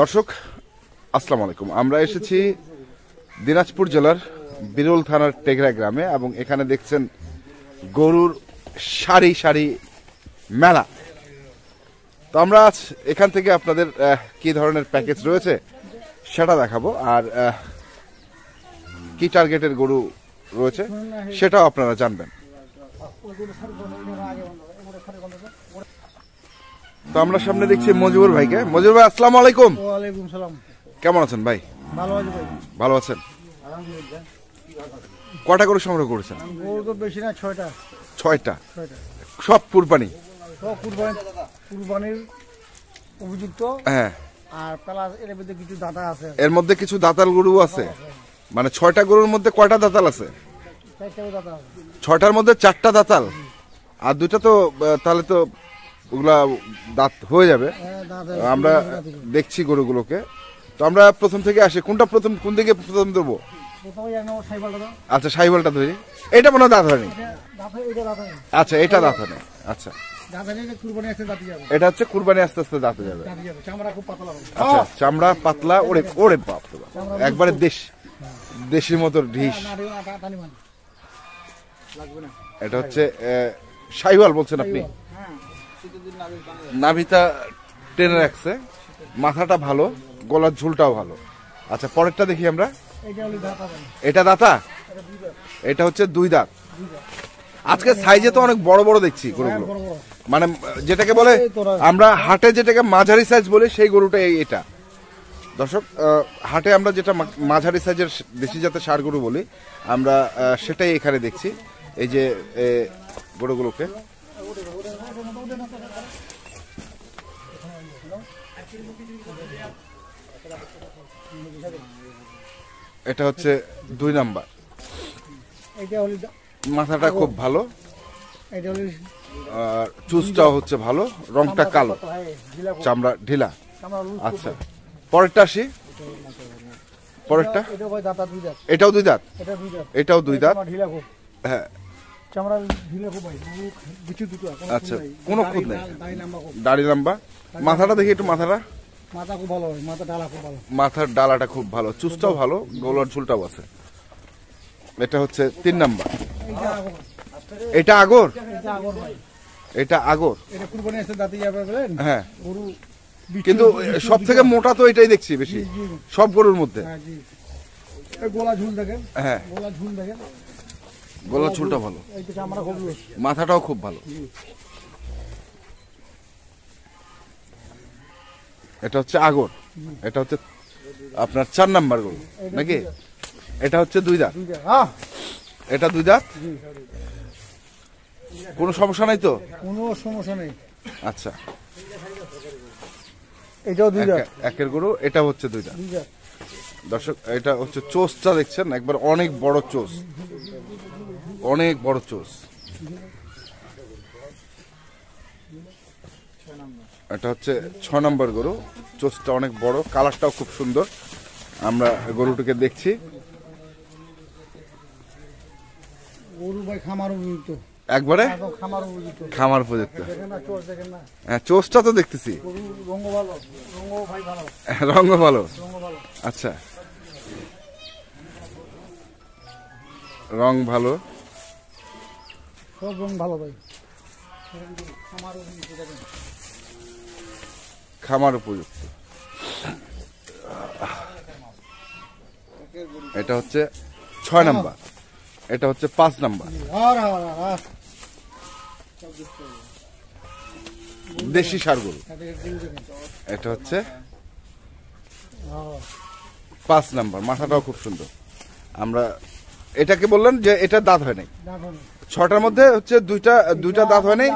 দর্শক, আসসালামু আলাইকুম। আমরা এসেছি দিনাজপুর জেলার বিরল থানার টেগরা গ্রামে এবং এখানে দেখছেন গরুর সারি সারি মেলা। তো আমরা আজ এখান থেকে আপনাদের কি ধরনের প্যাকেজ রয়েছে সেটা দেখাবো। আর কি টার্গেটের গরু রয়েছে সেটাও আপনারা জানবেন। তো আমরা সামনে দেখছি মজিবুর ভাইকে। মজিবুর ভাই আসসালামু আলাইকুম। ওয়ালাইকুম সালাম। কেমন আছেন ভাই? ভালো আছে ভাই। ভালো আছেন? কটা গরু সংগ্রহ করেছেন? গরু তো বেশি না ছয়টা। ছয়টা? সব কুরবানি? সব কুরবানি কুরবানির উপযুক্ত হ্যাঁ। আর প্লাস এর মধ্যে কিছু দাদা আছে। এর মধ্যে কিছু দাতাল গরু আছে? মানে ছয়টা গরুর মধ্যে কয়টা দাতাল আছে? ছয়টার মধ্যে চারটা দাতাল? আর দুটা তো তাহলে তো ওগুলা দাঁত হয়ে যাবে। আমরা দেখছি গরুগুলোকে। তো আমরা প্রথম থেকে আসি, কোনটা প্রথম, কোন দিকে প্রথম দেবো? আচ্ছা সাইবলটা ধরি। এটা মনে হয় দাঁত হয়নি? আচ্ছা এটা দাঁত হয়নি। আচ্ছা। এটা হচ্ছে কুরবানি, আস্তে আস্তে দাঁতে যাবে। আচ্ছা চামড়া পাতলা, ওরে ওরে বাপ একবারে দেশ, দেশের মতো ঢিস। এটা হচ্ছে সাইওয়াল বলছেন আপনি? নাভিতা টেনে রাখছে। মাথাটা ভালো, গলার ঝুলটাও ভালো। আচ্ছা পরেরটা দেখি আমরা। এটা দাতা? এটা হচ্ছে দুই দাঁত। আজকে সাইজে তো অনেক বড় বড় দেখছি গরুগুলো। মানে যেটাকে বলে, আমরা হাটে যেটাকে মাঝারি সাইজ বলি, সেই গরুটা এটা। দর্শক হাটে আমরা যেটা মাঝারি সাইজের দেশি জাতের সার গরু বলি, আমরা সেটাই এখানে দেখছি। এই যে গরুগুলোকে। এটা হচ্ছে দুই নাম্বার। হলো মাথাটা খুব ভালো। হলো আর চুজটাও হচ্ছে ভালো। রংটা কালো। চামড়া ঢিলা। আচ্ছা। পরেরটা আসি। পরেরটা? এটা দুই দাঁত। এটাও দুই দাঁত? এটাও দুই দাঁত। হ্যাঁ। চামড়া ঢিলা খুব ভাই মুখ কিছু দুটো কোনো আচ্ছা, কোনো দাড়ি নেই। দাড়ি লম্বা মাথাটা দেখি একটু মাথাটা। মাথা খুব ভালো মাথা ডালা খুব ভালো। মাথার ডালাটা খুব ভালো চুজটাও ভালো গোলার ঝুলটাও আছে। এটা হচ্ছে তিন নাম্বার। এটা আগর? এটা আগর? হ্যাঁ। গরু কিন্তু সব থেকে মোটা তো এটাই দেখছি বেশি। সব গরুর মধ্যে। হ্যাঁ গোলা ঝুল দেখেন? হ্যাঁ। গোলা ঝুল দেখেন? গোলার ঝুলটা ভালো। মাথাটাও খুব ভালো। এটা হচ্ছে আগর। এটা হচ্ছে আপনার চার নাম্বার গরু নাকি? এটা হচ্ছে দুই দাঁত। এটা দুই দাঁত? কোনো সমস্যা নাই তো? কোনো সমস্যা নেই। আচ্ছা। এটাও দুই দাঁত। একের গরু এটা হচ্ছে দুই দাঁত। দুই দাঁত। দর্শক এটা হচ্ছে চোষটা দেখছেন একবার অনেক বড় চোষ অনেক বড় চোষ এটা হচ্ছে ছ নম্বর গরু। চোষটা অনেক বড় কালারটাও খুব সুন্দর। আমরা গরুটিকে দেখছি। গরু ভাই খামার উপযুক্ত। একবারে? খামার উপযুক্ত। হ্যাঁ চোষটা তো দেখতেছি। রঙ ভালো। আচ্ছা। রং ভালো। সব রঙ ভালো ভাই। খামার উপযুক্ত। এটা হচ্ছে ছয় নাম্বার। এটা হচ্ছে পাঁচ নাম্বার। দেশি সার গরু। এটা হচ্ছে পাঁচ নাম্বার। মাথাটাও খুব সুন্দর। আমরা এটাকে বললেন যে এটা দাঁত হয় নাই। ছটার মধ্যে হচ্ছে দুইটা দুইটা দাঁত হয়নি।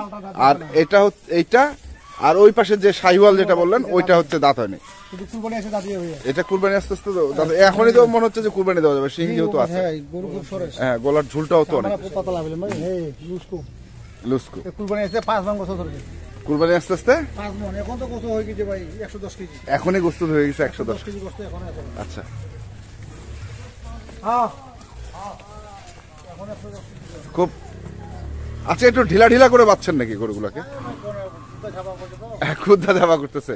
আর এটা হচ্ছে এইটা আর ওই পাশে যে সাইওয়াল যেটা বললেন ওইটা হচ্ছে দাঁত হয় হয়ে যায় এটা কুরবানি আস্তে আস্তে এখনই তো মনে হচ্ছে যে কুরবানি দেওয়া যাবে সিং যেহেতু আছে। হ্যাঁ হ্যাঁ গলার ঝুলটাও তো অনেক। লুসকো। কুরবানি আছে পাঁচ মন কুরবানি আস্তে আস্তে? এখনই গোস্ত হয়ে গেছে একশো দশ। কেজি আচ্ছা হ্যাঁ এখন একশো দশ কেজি খুব আচ্ছা একটু ঢিলা ঢিলা করে বাচ্ছেন নাকি গরুগুলোকে? ছাপা করছে ধাবা করতেছে।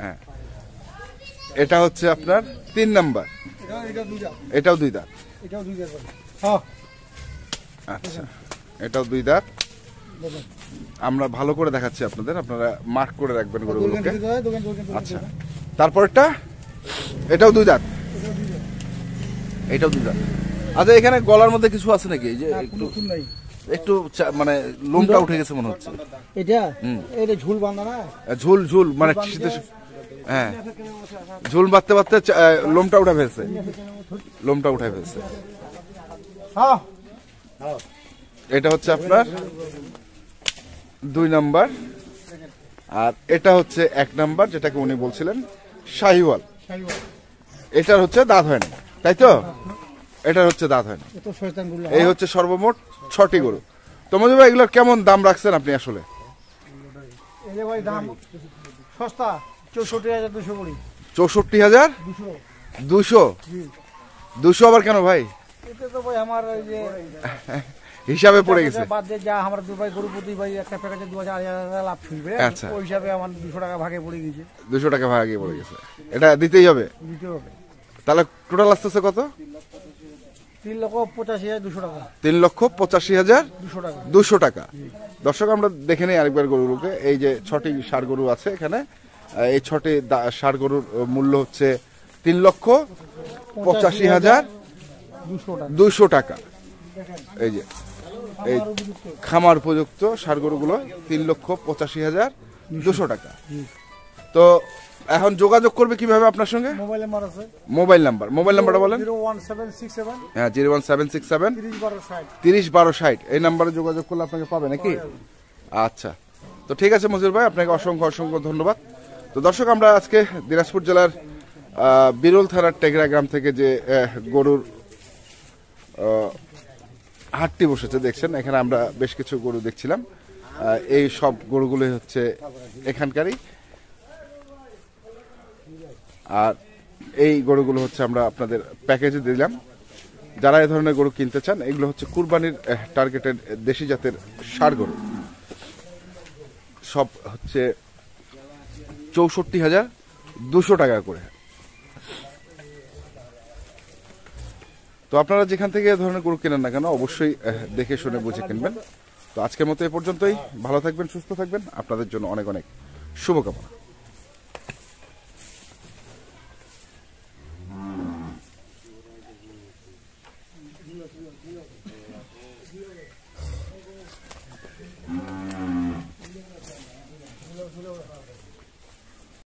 হ্যাঁ। এটা হচ্ছে আপনার তিন নাম্বার। এটাও দুই দাঁত। হ্যাঁ আচ্ছা এটাও দুই দাঁত। আমরা ভালো করে দেখাচ্ছি আপনাদের, আপনারা মার্ক করে রাখবেন গরুগুলোকে। আচ্ছা তারপরটা? এটাও দুই দাঁত। এটাও দাঁত আচ্ছা এখানে গলার মধ্যে কিছু আছে নাকি? এই যে একটু নাই। একটু মানে লোমটা উঠে গেছে মনে হচ্ছে। এটা? এটা ঝুল বাঁধা না? ঝুল ঝুল মানে শীতে হ্যাঁ। ঝুল বাঁধতে বাঁধতে লোমটা উঠে ফেলছে। লোমটা উঠে ফেলছে। হ্যাঁ। এটা হচ্ছে আপনার দুই নাম্বার। আর এটা হচ্ছে এক নাম্বার যেটাকে উনি বলছিলেন শাহিওয়াল। এটার হচ্ছে দাঁত হয় না তাই তো? এটার হচ্ছে দাঁত হয় না। এই হচ্ছে সর্বমোট ছটি গরু। তোমাদের ভাই এগুলোর কেমন দাম রাখছেন আপনি আসলে? ভাই দাম সস্তা চৌষট্টি হাজার দুশো দুশো। আবার কেন ভাই? এতে তো ভাই আমার ওই যে হিসাবে পড়ে গেছে। বাদ দিয়ে যা আমার দুভাই গরু প্রতি ভাই একটা প্যাকেজে দু হাজার লাভ শুনবে আচ্ছা। ওই হিসাবে আমার দুশো টাকা ভাগে পড়ে গেছে। দুশো টাকা ভাগে পড়ে গেছে। এটা দিতেই হবে? দিতে হবে। তাহলে টোটাল আসতেছে কত? তিন লক্ষ পঁচাশি হাজার দুশো টাকা। তিন লক্ষ পঁচাশি হাজার দুশো টাকা। দর্শক আমরা দেখে নিই আরেকবার গরুগুলোকে। এই যে ছটি ষাড় গরু আছে এখানে। এই ছটি ষাড় গরুর মূল্য হচ্ছে তিন লক্ষ পঁচাশি হাজার দুশো টাকা। এই যে এই খামার উপযুক্ত ষাড় গরুগুলো তিন লক্ষ পঁচাশি হাজার দুশো টাকা। তো এখন যোগাযোগ করবে কীভাবে আপনার সঙ্গে? মোবাইল নাম্বার আছে। Mobile number. মোবাইল নাম্বারটা বলেন। জিরো ওয়ান সেভেন সিক্স হ্যাঁ zero one seven six seven. তিরিশ বারো ষাট। তিরিশ বারো ষাট। এই নাম্বারে যোগাযোগ করলে আপনাকে পাবে নাকি? আচ্ছা। তো ঠিক আছে মজুর ভাই আপনাকে অসংখ্য অসংখ্য ধন্যবাদ। তো দর্শক আমরা আজকে দিনাজপুর জেলার বিরল থানার টেগরা গ্রাম থেকে যে গরুর হাটটি বসেছে দেখছেন? এখানে আমরা বেশ কিছু গরু দেখছিলাম। এই সব গরুগুলোই হচ্ছে এখানকারই। আর এই গরুগুলো হচ্ছে আমরা আপনাদের প্যাকেজে দিলাম। যারা এই ধরনের গরু কিনতে চান, এগুলো হচ্ছে কুরবানির টার্গেটেড দেশি জাতের ষাড় গরু। সব হচ্ছে চৌষট্টি হাজার দুশো টাকা করে। তো আপনারা যেখান থেকে এ ধরনের গরু কেনেন না কেন, অবশ্যই দেখে শুনে বুঝে কিনবেন। তো আজকের মতো এ পর্যন্তই। ভালো থাকবেন, সুস্থ থাকবেন। আপনাদের জন্য অনেক অনেক শুভকামনা।